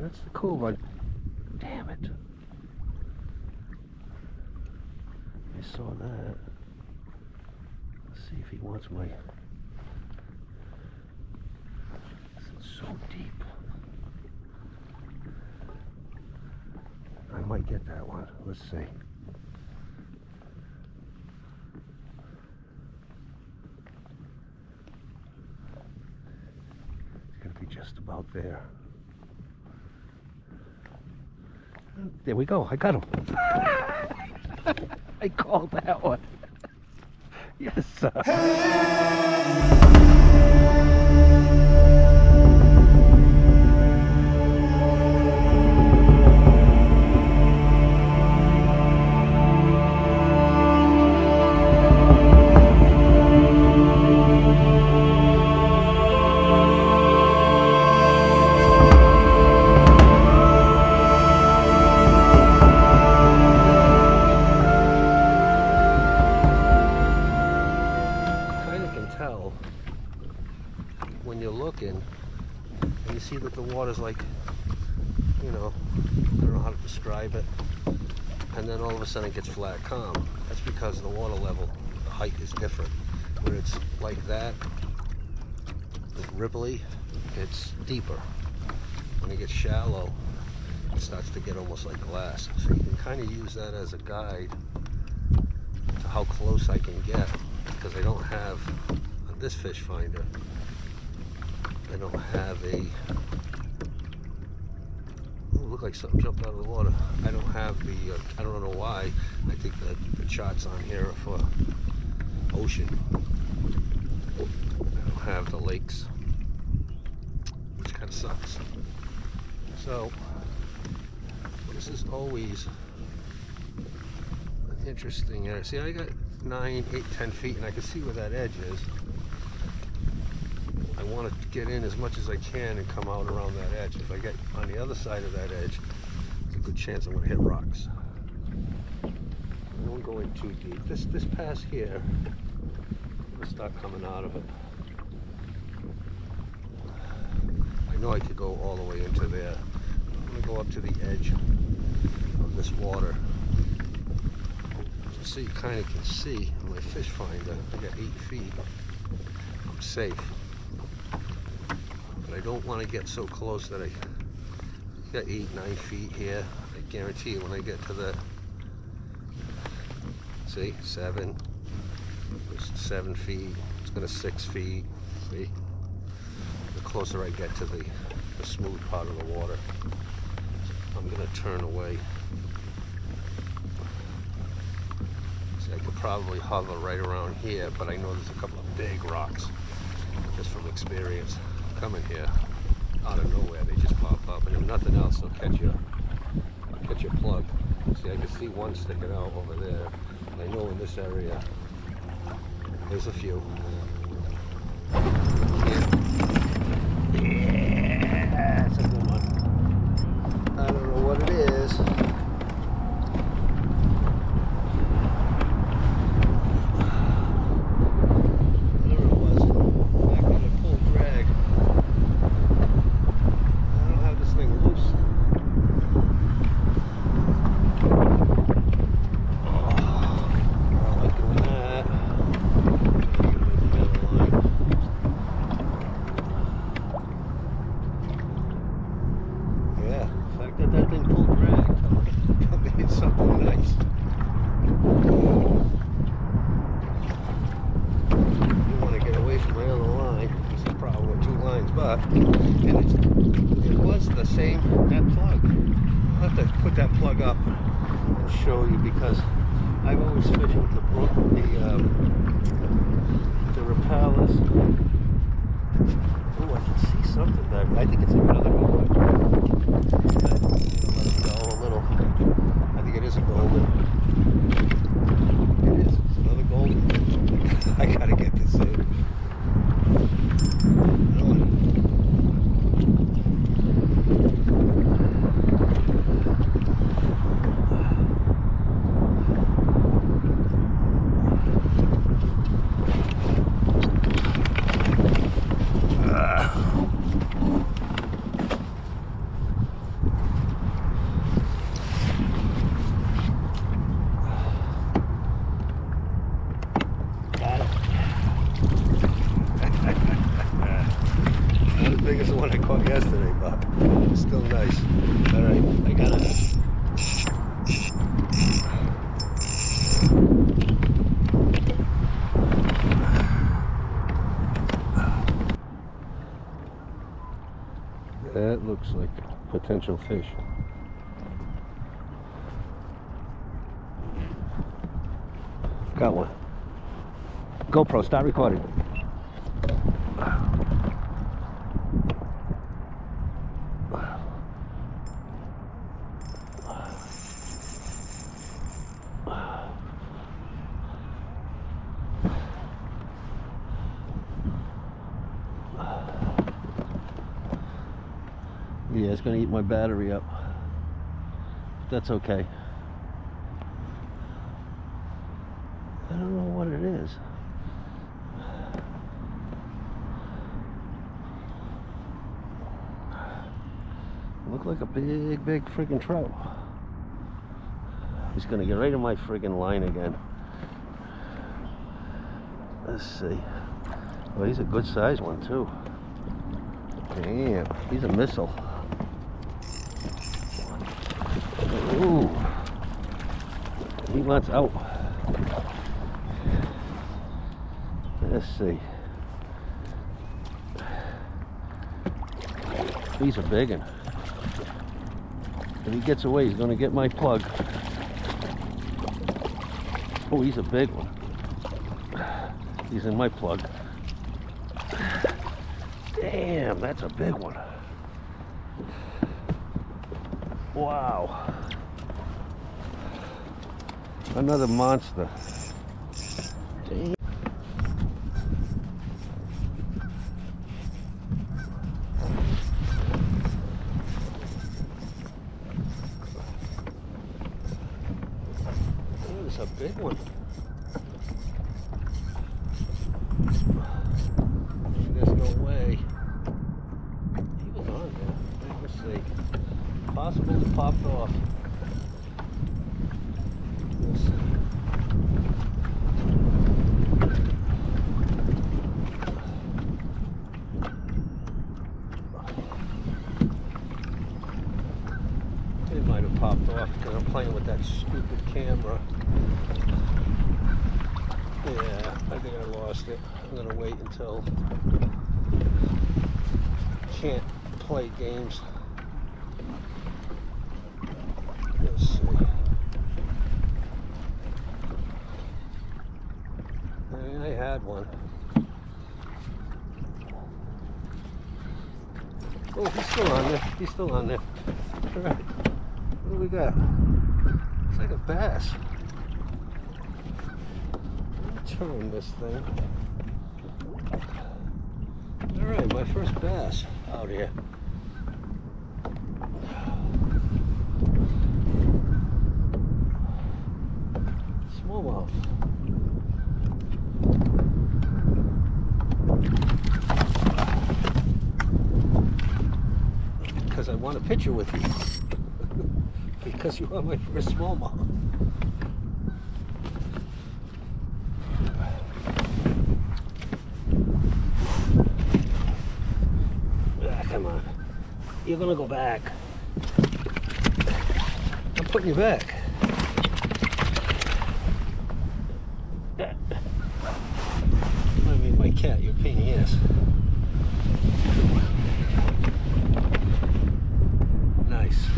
That's the cool one. Damn it. I saw that. Let's see if he wants my. Is so deep. I might get that one. Let's see. It's gonna be just about there. There we go. I got him. I called that one. Yes, sir. Height is different. When it's like that, like ripply, it's deeper. When it gets shallow, it starts to get almost like glass. So you can kind of use that as a guide to how close I can get because I don't have on this fish finder I don't have a look like something jumped out of the water I don't have the uh, I don't know why I think the, the charts on here are for ocean I don't have the lakes which kind of sucks so this is always an interesting area see I got nine, eight, ten feet, and I can see where that edge is. I want to get in as much as I can and come out around that edge. If I get on the other side of that edge, there's a good chance I'm going to hit rocks. Don't go in too deep. This this pass here, I'm start coming out of it. I know I could go all the way into there. I'm to go up to the edge of this water so you kind of can see my fish finder, I got eight feet. I'm safe. But I don't want to get so close that I got eight, nine feet here. I guarantee you when I get to the, see, seven, seven feet, it's gonna six feet, see? The closer I get to the, the smooth part of the water, I'm gonna turn away. See, I could probably hover right around here, but I know there's a couple of big rocks, just from experience. Coming here, out of nowhere, they just pop up, and if nothing else, they'll catch your, catch your plug. See, I can see one sticking out over there, I know in this area, there's a few. Yeah, that's a good one. I don't know what it is. Whatever it was. In fact, on a pull drag. I don't have this thing loose. Oh, I don't like doing that. Gotta get it over the other line. Yeah, the fact that that thing pulled drag told me, told me it's something nice. You want to get away from my other line. The with two lines, but and it was the same that plug. I'll have to put that plug up and show you because I've always fished with the brook, the um, the Rapalas. Oh, I can see something back. I think it's another golden. Okay, I'm gonna let it go a little. I think it is a golden. Potential fish. Got one. GoPro, start recording. Yeah, it's gonna eat my battery up. That's okay. I don't know what it is. Look like a big, big freaking trout. He's gonna get right in my freaking line again. Let's see. Well, he's a good sized one too. Damn, he's a missile. Ooh. He wants out. Let's see. He's a big one. If he gets away, he's going to get my plug. Oh, he's a big one. He's in my plug. Damn, that's a big one. Wow. Another monster. There's a big one. There's no way. He was on there. Let's see. Possible it popped off. Let's see. It might have popped off because I'm playing that camera. Yeah, I think I lost it. I'm gonna wait until can't play games. Let's see. I, I had one. Oh, he's still on there. He's still on there. All right. What do we got? It's like a bass. Turn this thing. All right, my first bass out here. Smallmouth. Because I want a picture with you. Because you are my first smallmouth. Ah, come on. You're gonna go back. I'm putting you back. I mean, my cat, a in the ass. Nice.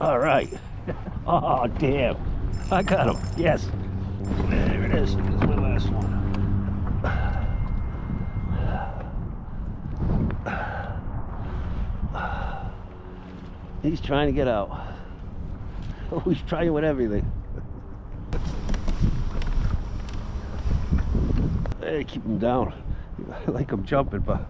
All right. Oh, damn. I got him. Yes. There it is. This is my last one. He's trying to get out. Oh, he's trying with everything. Hey, keep him down. I like them jumping, but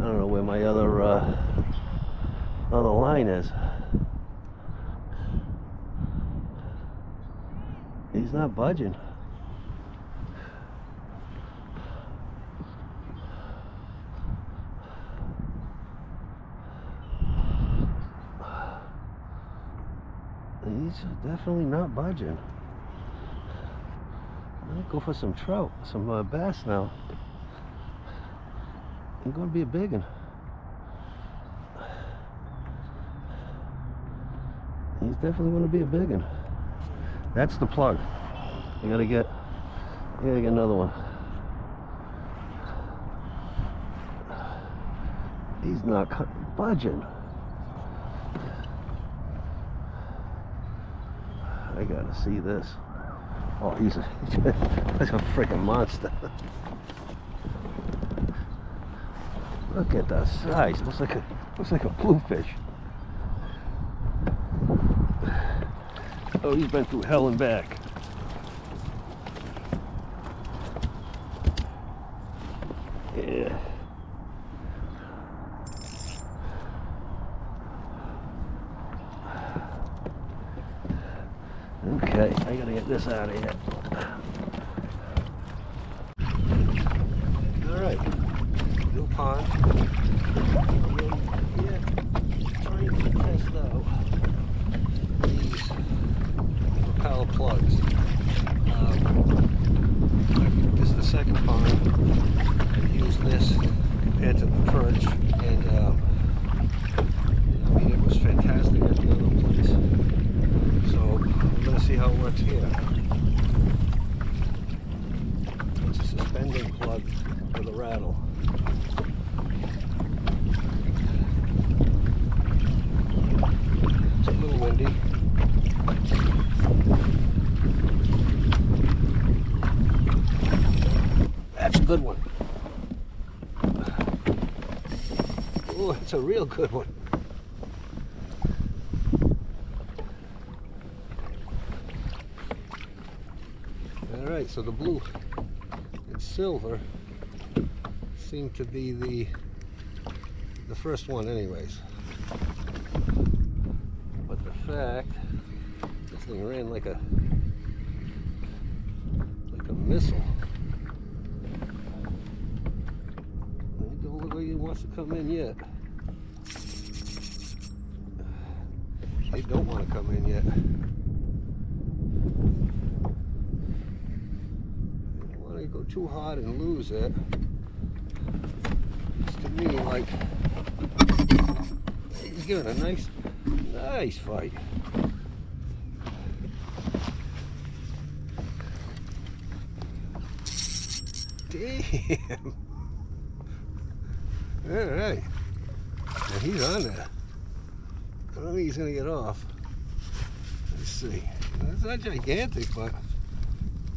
I don't know where my other uh, other line is. He's not budging. He's definitely not budging. I'll go for some trout, some uh, bass now. I'm going to be a big one. He's definitely going to be a big one. That's the plug. I gotta get, gotta get another one. He's not budging. I gotta see this. Oh, he's a, he's a freaking monster. Look at the size. Looks like a looks like a bluefish. Oh, he's been through hell and back. Yeah. Okay, I gotta get this out of here. All right, new pond. And then, yeah, trying to test these propel plugs. Um, this is the second pond. I've used this compared to the perch, and um, I mean it was fantastic at the other place. So I'm gonna see how it works here. It's a suspending plug with a rattle. It's a little windy. That's a good one. It's a real good one. All right, so the blue and silver seem to be the the first one anyways. But the fact this thing ran like a like a missile. It don't look like he wants to come in yet. They don't want to come in yet. don't want to go too hard and lose it. It's to me like he's giving a nice, nice fight. Damn. All right. And he's on there. Think he's gonna get off. Let's see. It's not gigantic, but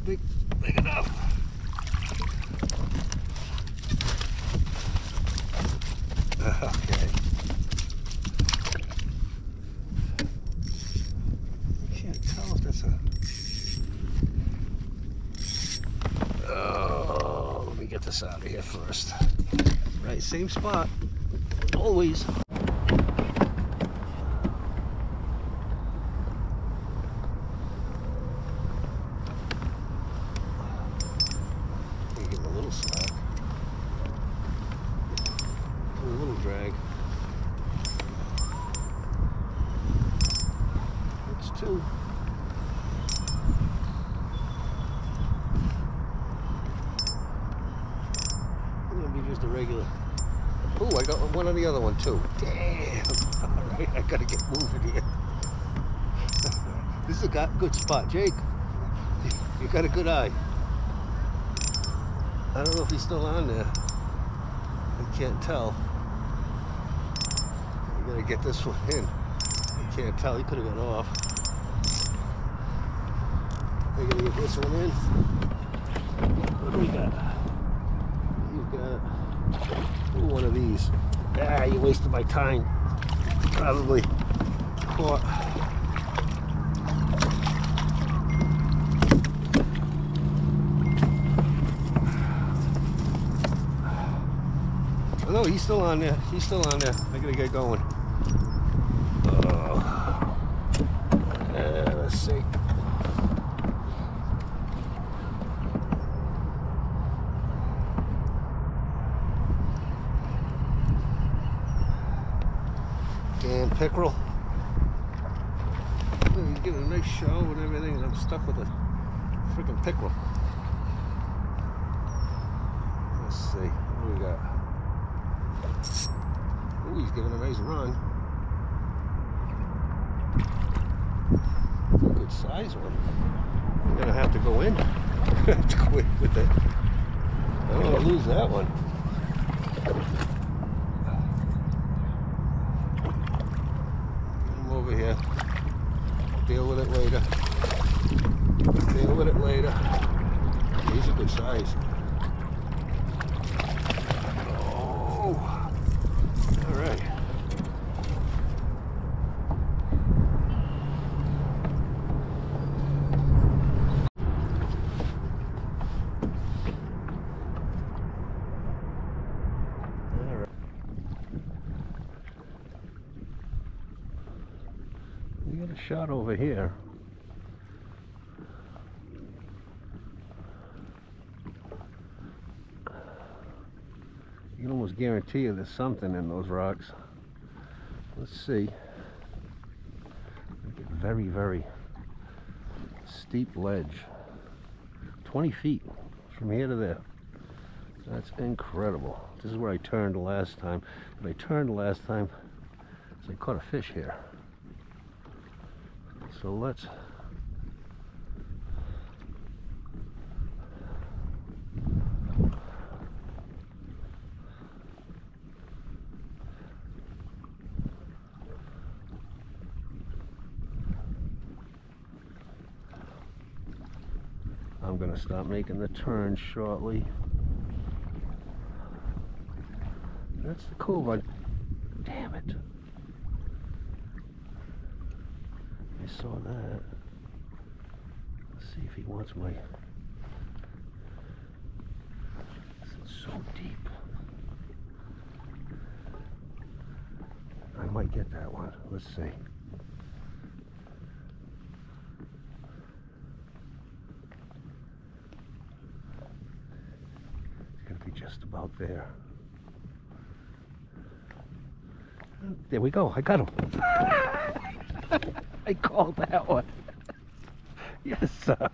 big, big enough. Okay. I can't tell if that's a. Oh, let me get this out of here first. Right, same spot. Always. You give him a little slack. A little drag. It's gonna be just a regular. Oh, I got one on the other one too. Damn. All right, I gotta get moving here. This is a good spot, Jake. You got a good eye. I don't know if he's still on there. I can't tell. I gotta get this one in. I can't tell. He could have got off. I gotta get this one in. What do we got? You've got ooh, one of these. Ah, you wasted my time. Probably caught. Oh, no, he's still on there. He's still on there. I gotta get going. I'm stuck with a freaking pickerel. Let's see. What do we got? Ooh, he's giving a nice run. A good size one. I'm gonna have to go in. have to quit with it. I don't want to lose that one. Him over here. Deal with it later. Deal with it later. He's a good size. Oh, all right. We got a shot over here. Almost guarantee you there's something in those rocks. Let's see. Very, very steep ledge. 20 feet from here to there. That's incredible. This is where I turned last time. But I turned last time so I caught a fish here. So let's I'm gonna start making the turn shortly. That's the cool one. Damn it. I saw that. Let's see if he wants my. Is so deep. I might get that one. Let's see. It's gonna be just about there. There we go. I got him. I called that one. Yes, sir.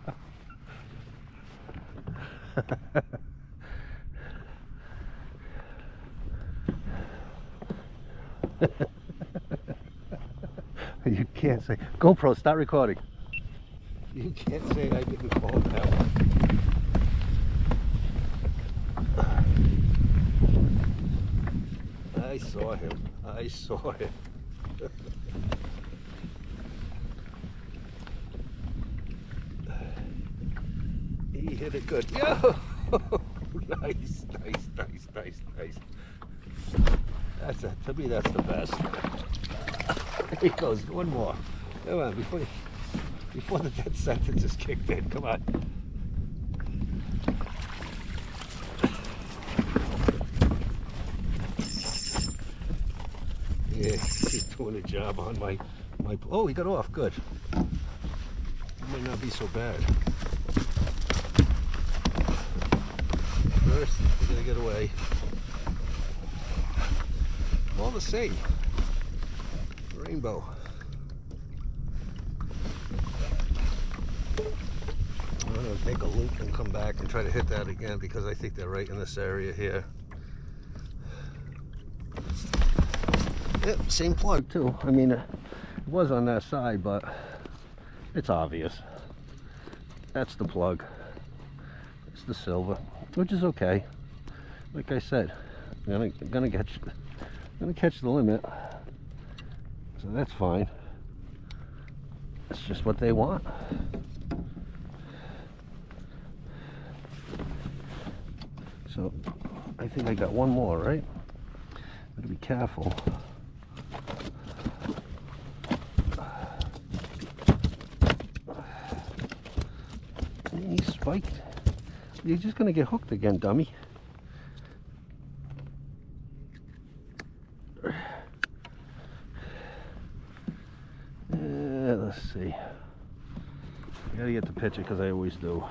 you can't say. GoPro, start recording. You can't say I didn't call that one. I saw him. I saw him. he hit it good. Yo! nice, nice, nice, nice, nice. That's a, to me, that's the best. There he goes. One more. Come on, before before the death sentence is kicked in. Come on. Yeah, he's doing a job on my my. Oh, he got off. Good. It might not be so bad. First, we're gonna get away. All the same. Rainbow. I'm gonna make a loop and come back and try to hit that again because I think they're right in this area here. Same plug too. I mean, it was on that side, but it's obvious. That's the plug. It's the silver, which is okay. Like I said, I'm gonna, I'm gonna catch, I'm gonna catch the limit, so that's fine. That's just what they want. So, I think I got one more, right? Gotta be careful. You're just going to get hooked again, dummy. Uh, let's see. I gotta get the picture because I always do.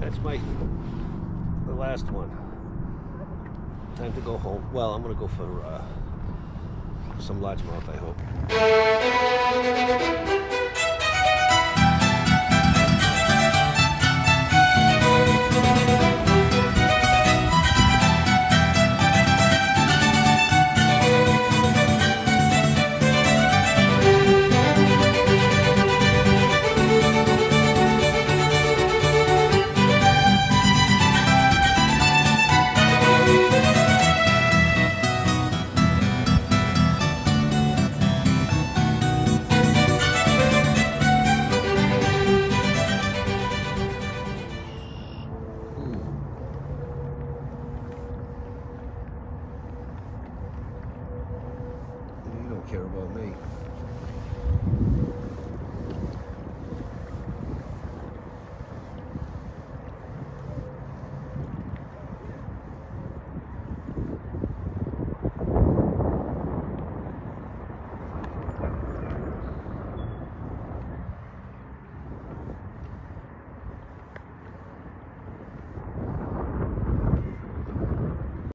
that's my the last one time to go home. Well, I'm going to go for uh, some largemouth, I hope.